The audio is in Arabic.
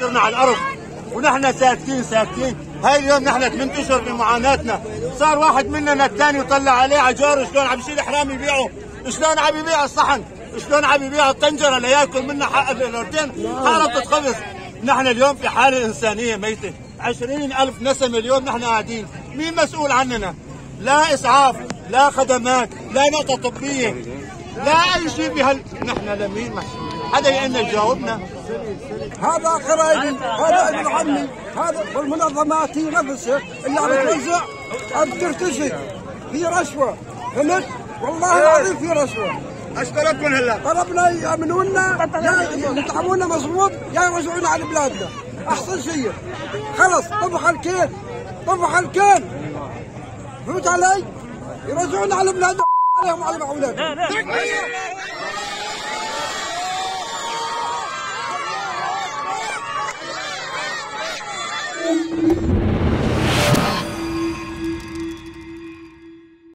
يسترنا على الأرض. ونحن ساكتين ساكتين. هاي اليوم نحن ثمان اشهر بمعاناتنا صار واحد مننا الثاني يطلع عليه على شلون عم يشيل حرام يبيعه. شلون عم يبيع الصحن؟ شلون عم يبيع الطنجرة لياكل منها حق الاردين حارة خبز نحن اليوم في حالة إنسانية ميتة. عشرين ألف نسمة اليوم نحن قاعدين. مين مسؤول عننا؟ لا إسعاف لا خدمات لا نقطة طبية. لا أي شيء بهال نحن لمين محسوبين حدا يقلنا يجاوبنا هذا قرايبي هذا ابن عمي هذا والمنظمات هي نفسها اللي عم توزع عم ترتشي في رشوة فهمت؟ والله العظيم في رشوة. أشكركم هلا. طلبنا يامنوا لنا يا يطعمونا مضبوط يا يرجعونا على بلادنا. أحسن شيء. خلص طبخ الكيل طبخ الكيل فهمت علي؟ يرجعونا على بلادنا. عليهم وعلى أولادهم.